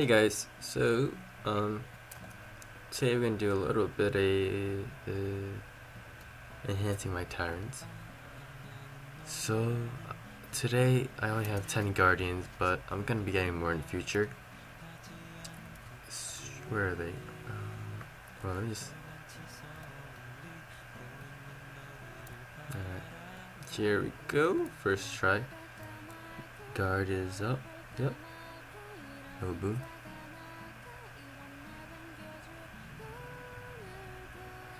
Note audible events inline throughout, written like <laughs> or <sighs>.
Hey guys, so um, today we're gonna do a little bit of uh, enhancing my tyrants. So today I only have 10 guardians, but I'm gonna be getting more in the future. Where are they? Um, well, let me just. Alright, here we go. First try. Guard is up. Yep. Boom.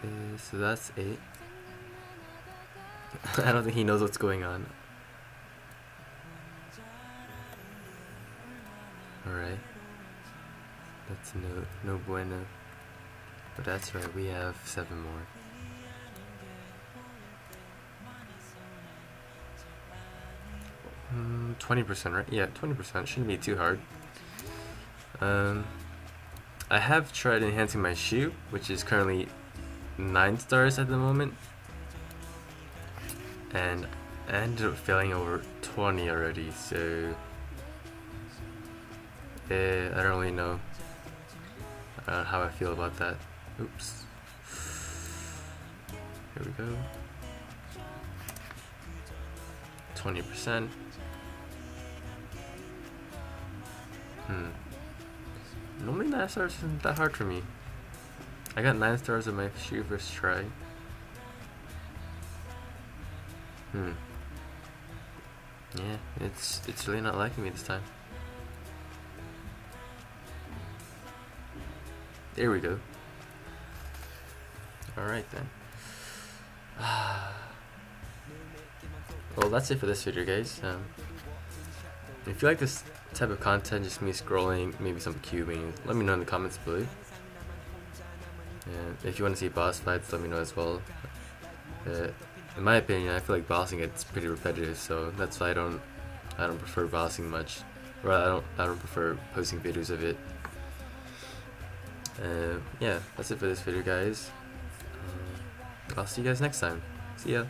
Uh, so that's it. <laughs> I don't think he knows what's going on. Alright. That's no no bueno. But that's right, we have seven more. Mm, Twenty percent, right? Yeah, twenty percent shouldn't be too hard. Um, I have tried enhancing my shoe, which is currently nine stars at the moment, and I ended up failing over twenty already. So, uh, I don't really know uh, how I feel about that. Oops. Here we go. Twenty percent. Hmm. Normally 9 stars isn't that hard for me. I got 9 stars on my shoe first try. Hmm. Yeah, it's it's really not liking me this time. There we go. Alright then. <sighs> well, that's it for this video, guys. Um, if you like this type of content, just me scrolling, maybe some cubing, let me know in the comments below. And if you want to see boss fights, let me know as well. Uh, in my opinion, I feel like bossing gets pretty repetitive, so that's why I don't I don't prefer bossing much. Or I don't I don't prefer posting videos of it. Uh, yeah, that's it for this video, guys. Uh, I'll see you guys next time. See ya.